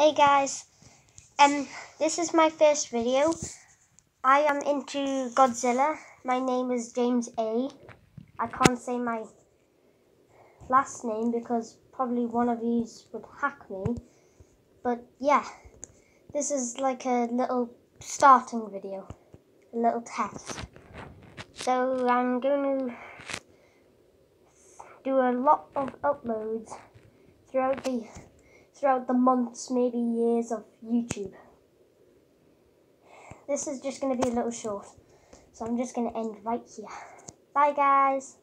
Hey guys, um, this is my first video. I am into Godzilla. My name is James A. I can't say my last name because probably one of you would hack me. But yeah, this is like a little starting video, a little test. So I'm going to do a lot of uploads throughout the throughout the months, maybe years of YouTube. This is just going to be a little short, so I'm just going to end right here. Bye, guys.